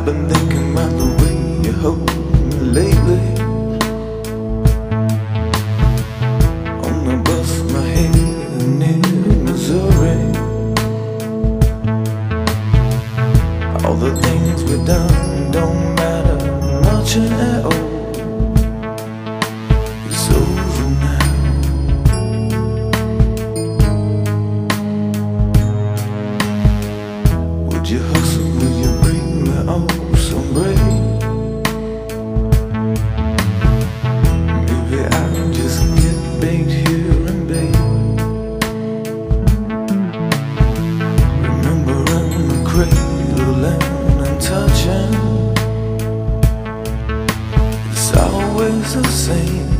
I've been thinking about the the same.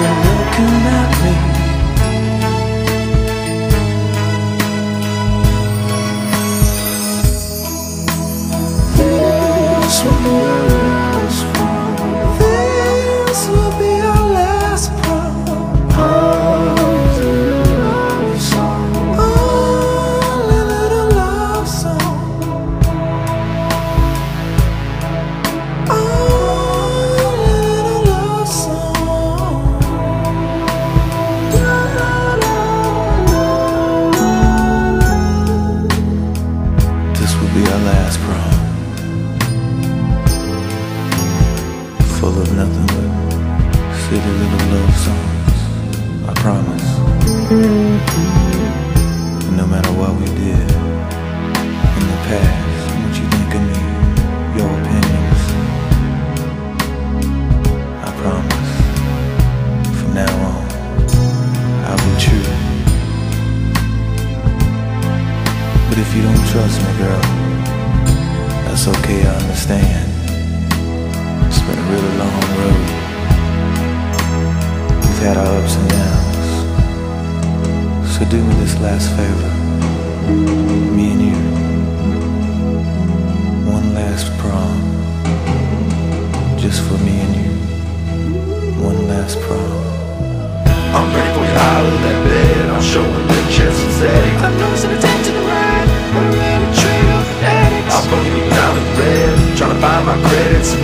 They're looking at me. Be our last prom. Full of nothing but silly little love songs. I promise. And no matter what we did in the past, what you think of me, your opinions. I promise. From now on, I'll be true. But if you don't trust me, girl, that's okay, I understand. It's been a really long road. We've had our ups and downs. So do me this last favor. Me and you. One last prom. Just for me and you. One last prom. I'm ready for you out of that bed. I'm showing